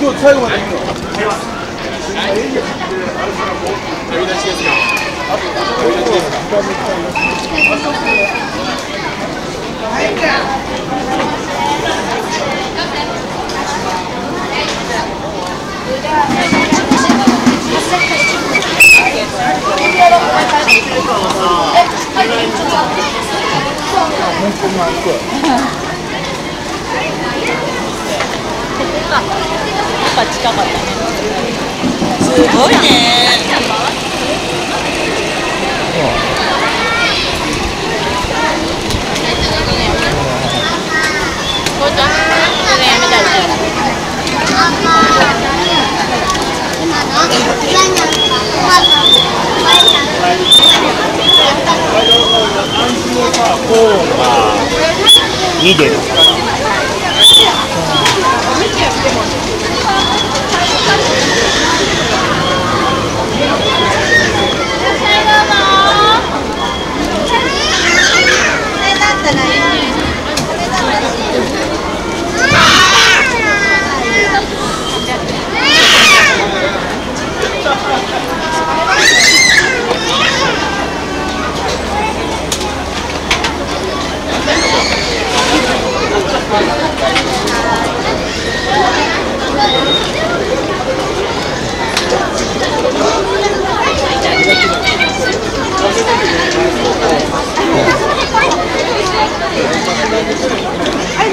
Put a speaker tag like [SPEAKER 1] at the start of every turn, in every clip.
[SPEAKER 1] 今日最後までい。くの
[SPEAKER 2] やっぱ近かったね。すごいね。これちゃんそれやめたら
[SPEAKER 3] 見てる
[SPEAKER 4] あれ、み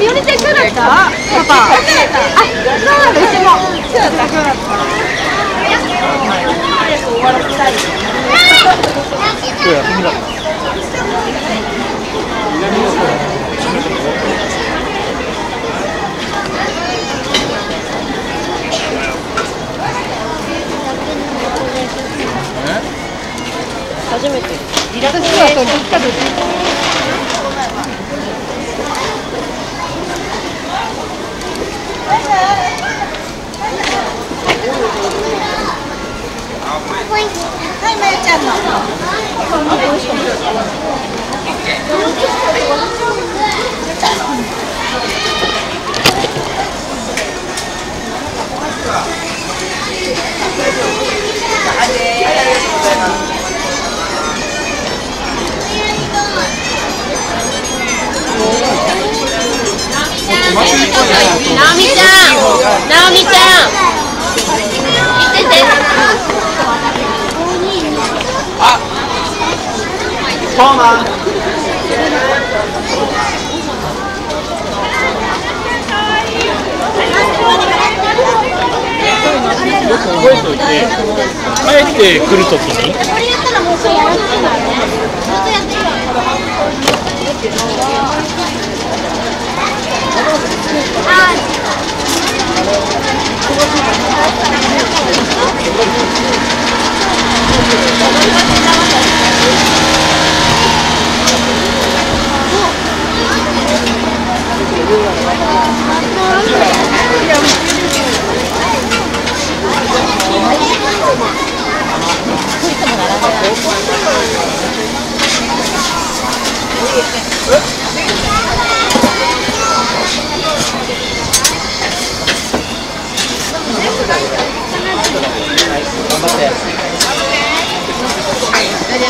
[SPEAKER 4] おりちゃん今日だったパパ。あ、そうなんだ、うちも。今日だった、今日だった。
[SPEAKER 2] 初めてリラク
[SPEAKER 4] 私はそう、どっちかというとはい、まゆちゃん。
[SPEAKER 2] なおみちゃん。なおみちゃん見てて。
[SPEAKER 1] そうなん。よく覚えておいて帰ってくるときに。
[SPEAKER 4] これやったらもうこれやらないんだよね。ずっとやってるあ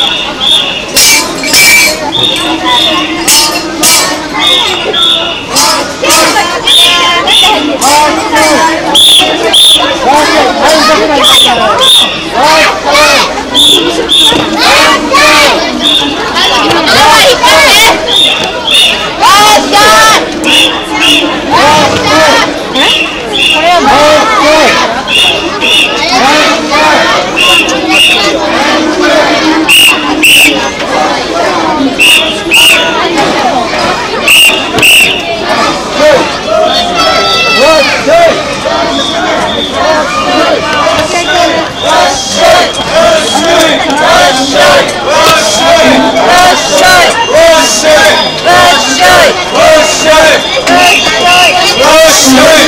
[SPEAKER 1] Yeah. Let's shoot! Let's shoot!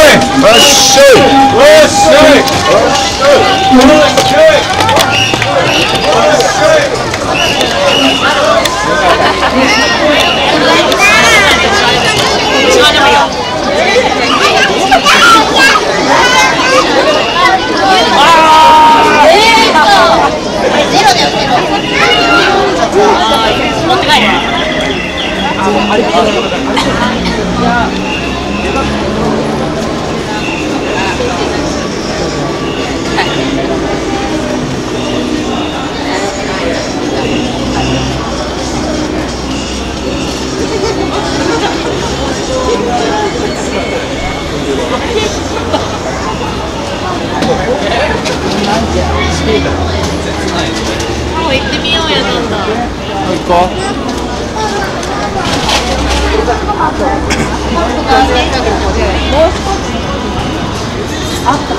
[SPEAKER 1] Let's shoot! Let's shoot!
[SPEAKER 2] もう行ってみようや。なん
[SPEAKER 1] だあっ
[SPEAKER 2] た